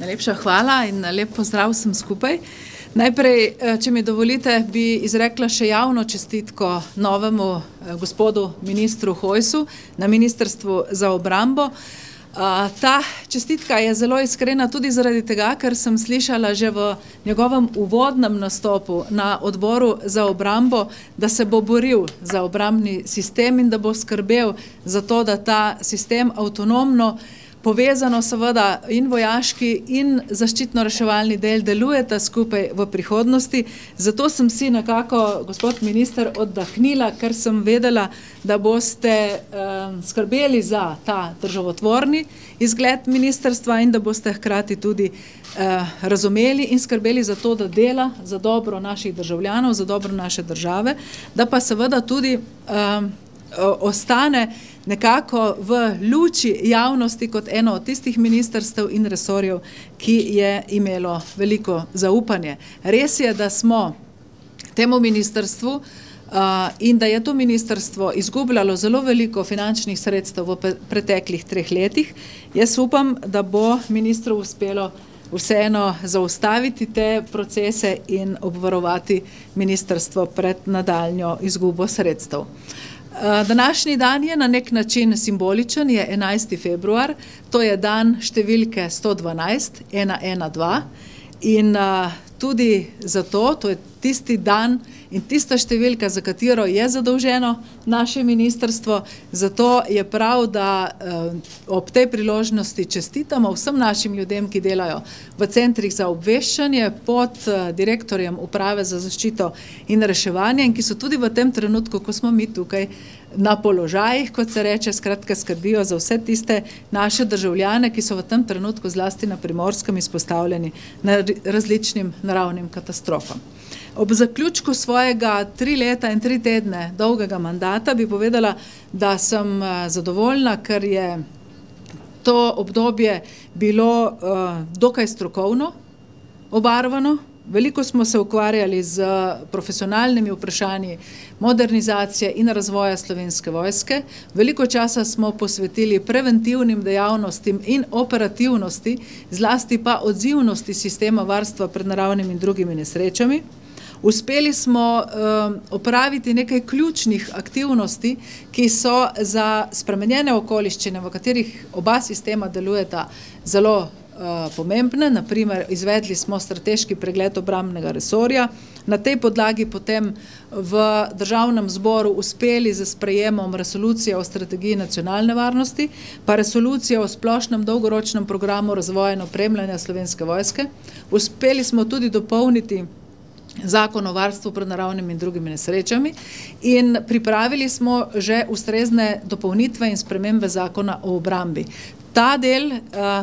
Najlepša hvala in lep pozdrav vsem skupaj. Najprej, eh, če mi dovolite, bi izrekla še javno čestitko novemu eh, gospodu ministru Hojsu na Ministrstvu za obrambo. Ta čestitka je zelo iskrena tudi zaradi tega, ker sem slišala že v njegovem uvodnem nastopu na odboru za obrambo, da se bo boril za obrambni sistem in da bo skrbel za to, da ta sistem avtonomno povezano seveda in vojaški in zaščitno-reševalni del delujeta skupaj v prihodnosti. Zato sem si nekako, gospod minister, oddahnila, ker sem vedela, da boste eh, skrbeli za ta državotvorni izgled ministerstva in da boste hkrati tudi eh, razumeli in skrbeli za to, da dela za dobro naših državljanov, za dobro naše države, da pa seveda tudi eh, ostane nekako v luči javnosti kot eno od tistih ministrstev in resorjev, ki je imelo veliko zaupanje. Res je, da smo temu ministrstvu in da je to ministrstvo izgubljalo zelo veliko finančnih sredstev v preteklih treh letih. Jaz upam, da bo ministru uspelo vseeno zaustaviti te procese in obvarovati ministrstvo pred nadaljnjo izgubo sredstev. Eh, današnji dan je na nek način simboličen, je 11. februar, to je dan številke 112, 112 in uh, tudi zato, to je tisti dan in tista številka, za katero je zadolženo naše ministrstvo. Zato je prav, da eh, ob tej priložnosti čestitamo vsem našim ljudem, ki delajo v centrih za obveščanje pod eh, direktorjem Uprave za zaščito in reševanje in ki so tudi v tem trenutku, ko smo mi tukaj na položajih, kot se reče, skratka skrbijo za vse tiste naše državljane, ki so v tem trenutku zlasti na primorskem izpostavljeni na različnim naravnim katastrofam. Ob zaključku svojega tri leta in tri tedne dolgega mandata bi povedala, da sem eh, zadovoljna, ker je to obdobje bilo uh, dokaj strokovno obarvano. Veliko smo se ukvarjali z profesionalnimi vprašanji modernizacije in razvoja slovenske vojske. Veliko časa smo posvetili preventivnim dejavnostim in operativnosti, zlasti pa odzivnosti sistema varstva pred naravnimi in drugimi nesrečami. Uspeli smo uh, opraviti nekaj ključnih aktivnosti, ki so za spremenjene okoliščine, v katerih oba sistema delujeta zelo uh, pomembne. Naprimer, izvedli smo strateški pregled obramnega resorja, na tej podlagi potem v državnem zboru uspeli za sprejemom resolucije o strategiji nacionalne varnosti, pa resolucije o splošnem dolgoročnem programu razvoja in opremljanja slovenske vojske. Uspeli smo tudi dopolniti zakon o varstvu pred naravnimi in drugimi nesrečami in pripravili smo že ustrezne dopolnitve in spremembe zakona o obrambi. Ta del, eh,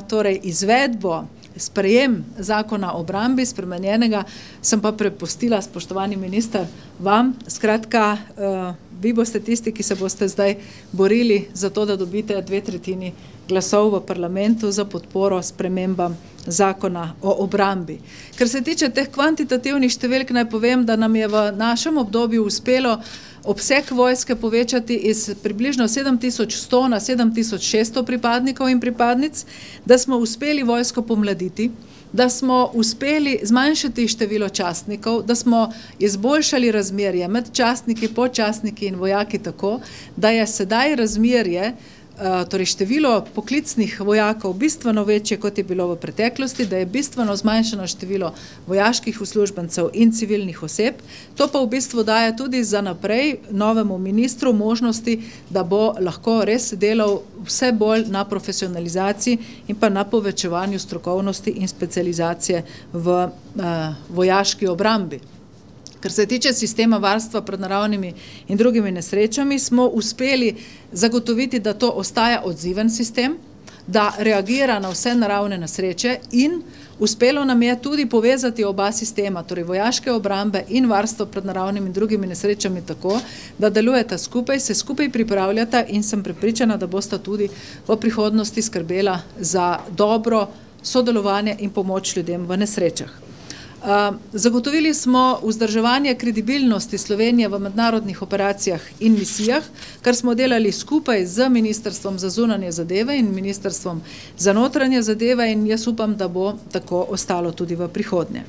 torej izvedbo, sprejem zakona o obrambi spremenjenega, sem pa prepustila, spoštovani minister, vam. Skratka, eh, vi boste tisti, ki se boste zdaj borili za to, da dobite dve tretjini glasov v parlamentu za podporo spremembam zakona o obrambi. Ker se tiče teh kvantitativnih številk, naj povem, da nam je v našem obdobju uspelo obseg vojske povečati iz približno 7100 na 7600 pripadnikov in pripadnic, da smo uspeli vojsko pomladiti, da smo uspeli zmanjšati število častnikov, da smo izboljšali razmerje med častniki, počastniki in vojaki tako, da je sedaj razmerje Eh, torej število poklicnih vojakov bistveno večje, kot je bilo v preteklosti, da je bistveno zmanjšano število vojaških uslužbencev in civilnih oseb. To pa v bistvu daje tudi za naprej novemu ministru možnosti, da bo lahko res delal vse bolj na profesionalizaciji in pa na povečevanju strokovnosti in specializacije v uh, vojaški obrambi. Kar se tiče sistema varstva pred naravnimi in drugimi nesrečami, smo uspeli zagotoviti, da to ostaja odziven sistem, da reagira na vse naravne nesreče in uspelo nam je tudi povezati oba sistema, torej vojaške obrambe in varstvo pred naravnimi in drugimi nesrečami tako, da delujeta skupaj, se skupaj pripravljata in sem prepričana, da bosta tudi v prihodnosti skrbela za dobro sodelovanje in pomoč ljudem v nesrečah. Zagotovili smo vzdrževanje kredibilnosti Slovenije v mednarodnih operacijah in misijah, kar smo delali skupaj z Ministrstvom za zunanje zadeve in Ministrstvom za notranje zadeve in jaz upam, da bo tako ostalo tudi v prihodnje.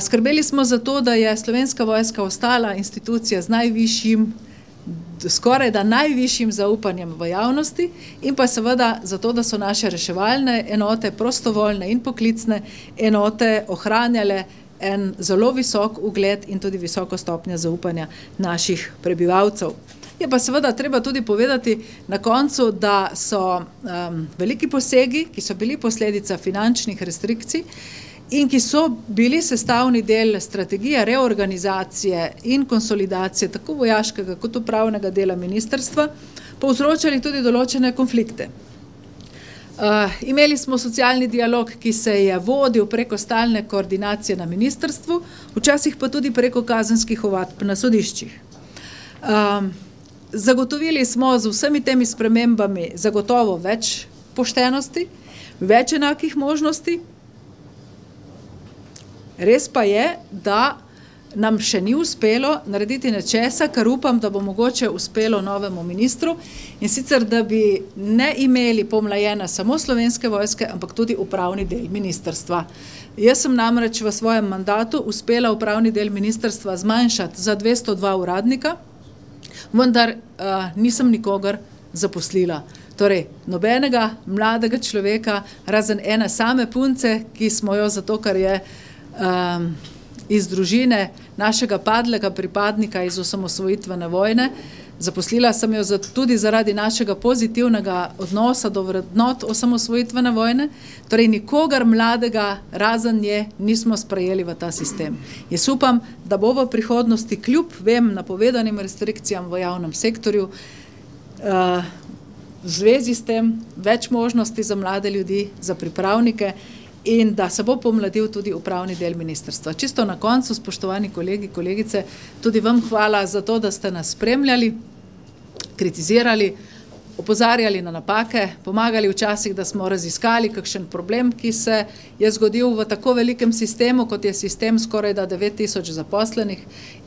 Skrbeli smo za to, da je Slovenska vojska ostala institucija z najvišjim skoraj da najvišjim zaupanjem v javnosti in pa seveda zato, da so naše reševalne enote, prostovoljne in poklicne enote ohranjale en zelo visok ugled in tudi visoko stopnjo zaupanja naših prebivalcev. Je pa seveda treba tudi povedati na koncu, da so um, veliki posegi, ki so bili posledica finančnih restrikcij, in ki so bili sestavni del strategije reorganizacije in konsolidacije tako vojaškega kot upravnega dela ministrstva, povzročali tudi določene konflikte. Uh, imeli smo socialni dialog, ki se je vodil preko stalne koordinacije na ministrstvu, včasih pa tudi preko kazenskih ovadb na sodiščih. Um, zagotovili smo z vsemi temi spremembami zagotovo več poštenosti, več enakih možnosti, Res pa je, da nam še ni uspelo narediti nečesa, kar upam, da bo mogoče uspelo novemu ministru in sicer, da bi ne imeli pomlajena samo slovenske vojske, ampak tudi upravni del ministrstva. Jaz sem namreč v svojem mandatu uspela upravni del ministrstva zmanjšati za 202 uradnika, vendar uh, nisem nikogar zaposlila. Torej, nobenega mladega človeka, razen ene same punce, ki smo jo zato, ker je uh, um, iz družine našega padlega pripadnika iz osamosvojitvene vojne. Zaposlila sem jo tudi zaradi našega pozitivnega odnosa do vrednot osamosvojitvene vojne, torej nikogar mladega razen nje nismo sprejeli v ta sistem. Jaz upam, da bo v prihodnosti kljub vem napovedanim restrikcijam v javnem sektorju uh, v zvezi s tem več možnosti za mlade ljudi, za pripravnike in da se bo pomladil tudi upravni del ministrstva. Čisto na koncu, spoštovani kolegi, kolegice, tudi vam hvala za to, da ste nas spremljali, kritizirali, opozarjali na napake, pomagali včasih, da smo raziskali kakšen problem, ki se je zgodil v tako velikem sistemu, kot je sistem skoraj da 9000 zaposlenih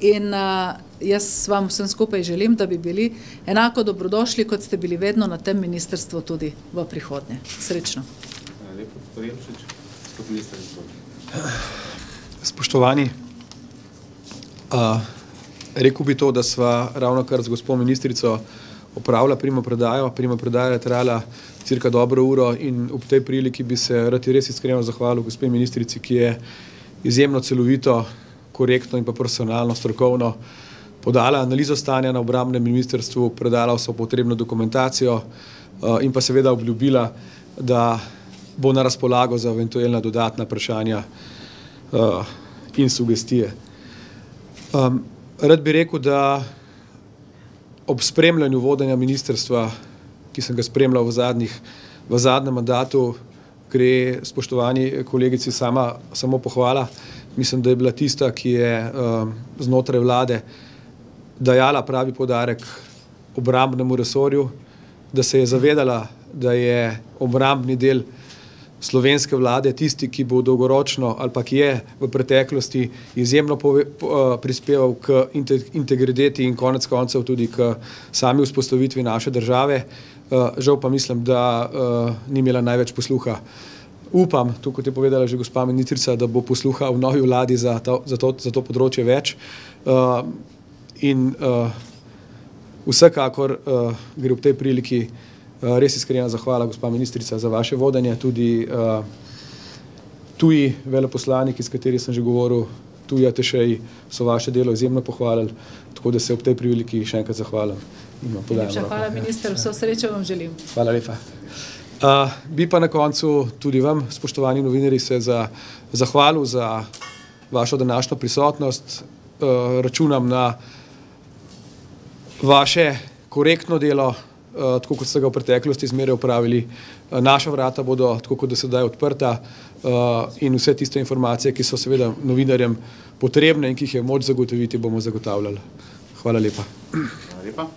in uh, jaz vam vsem skupaj želim, da bi bili enako dobrodošli, kot ste bili vedno na tem ministrstvu tudi v prihodnje. Srečno. Lepo, Spoštovani, uh, rekel bi to, da sva ravno kar z gospod ministrico opravila primo predajo. Primo predaja je trajala cirka dobro uro in ob tej priliki bi se rad res iskreno zahvalil gospe ministrici, ki je izjemno celovito, korektno in pa personalno, strokovno podala analizo stanja na obramnem ministrstvu, predala vso potrebno dokumentacijo uh, in pa seveda obljubila, da bo na razpolago za eventualna dodatna vprašanja uh, in sugestije. Um, rad bi rekel, da ob spremljanju vodenja ministrstva, ki sem ga spremljal v, zadnjih, v zadnjem mandatu, gre spoštovani kolegici sama, samo pohvala. Mislim, da je bila tista, ki je um, znotraj vlade dajala pravi podarek obrambnemu resorju, da se je zavedala, da je obrambni del slovenske vlade, tisti, ki bo dolgoročno ali pa ki je v preteklosti izjemno uh, prispeval k integriteti in konec koncev tudi k sami vzpostavitvi naše države. Uh, žal pa mislim, da uh, ni imela največ posluha. Upam, to kot je povedala že gospa ministrica, da bo posluha v novi vladi za, ta, za, to, za to področje več. In vsekakor gre v tej priliki Eh, res iskrena zahvala, gospa ministrica, za vaše vodenje. Tudi uh, tuji veleposlaniki, s katerimi sem že govoril, tuji atešeji, so vaše delo izjemno pohvalili. Tako da se ob tej priliki še enkrat zahvalim. Hvala, minister, vso srečo vam želim. Hvala lepa. Uh, bi pa na koncu tudi vam, spoštovani novinari, se za, zahvalil za vašo današnjo prisotnost. Uh, računam na vaše korektno delo, Eh, tako kot ste ga v preteklosti zmeraj upravili. Eh, naša vrata bodo, tako kot do sedaj, odprta eh, in vse tiste informacije, ki so seveda novinarjem potrebne in ki jih je moč zagotoviti, bomo zagotavljali. Hvala lepa. Hvala lepa.